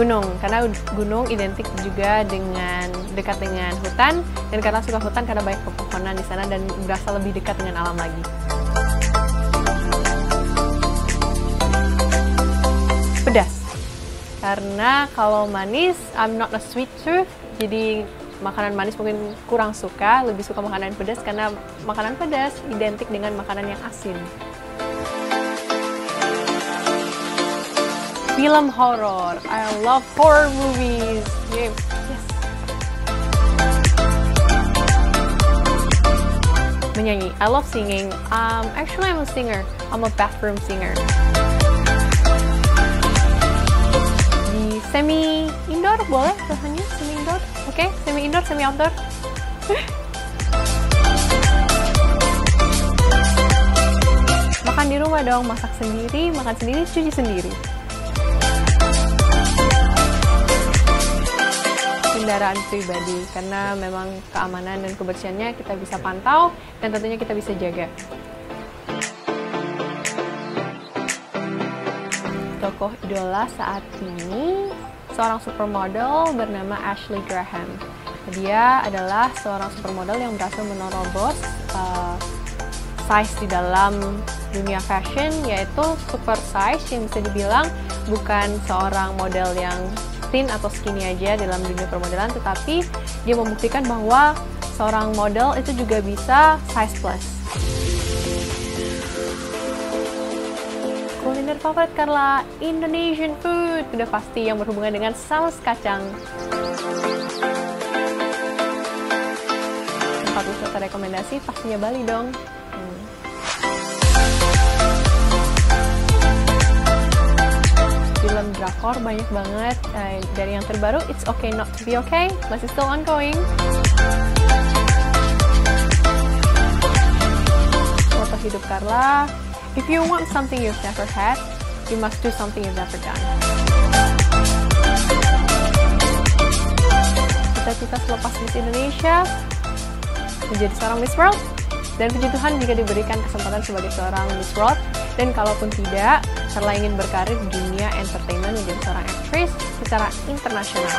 gunung karena gunung identik juga dengan dekat dengan hutan dan karena suka hutan karena banyak pepohonan di sana dan berasa lebih dekat dengan alam lagi. Pedas. Karena kalau manis, I'm not a sweet tooth, jadi makanan manis mungkin kurang suka, lebih suka makanan pedas karena makanan pedas identik dengan makanan yang asin. Film horror. I love horror movies. Yes. Menyanyi. I love singing. Um, actually, I'm a singer. I'm a bathroom singer. Di semi indoor boleh rasanya semi indoor. Oke, okay? semi indoor, semi outdoor. makan di rumah dong, masak sendiri, makan sendiri, cuci sendiri. Kendaraan pribadi karena memang keamanan dan kebersihannya kita bisa pantau dan tentunya kita bisa jaga. Tokoh idola saat ini seorang supermodel bernama Ashley Graham. Dia adalah seorang supermodel yang berhasil menerobos uh, size di dalam dunia fashion yaitu super size yang bisa dibilang bukan seorang model yang thin atau skinny aja dalam dunia permodelan, tetapi dia membuktikan bahwa seorang model itu juga bisa size plus. Kuliner favorit Carla, Indonesian food, sudah pasti yang berhubungan dengan saus kacang. Tempat wisata rekomendasi pastinya Bali dong. film drakor banyak banget. Uh, dari yang terbaru It's Okay Not to Be Okay. Masih still ongoing. Foto hidup Carla. If you want something you've never had you must do something you've never done. Cita-cita selepas Miss Indonesia menjadi seorang Miss World. Dan puji Tuhan jika diberikan kesempatan sebagai seorang Miss World. Dan kalaupun tidak, Carla ingin berkarir di dunia entertainment menjadi seorang aktris secara internasional.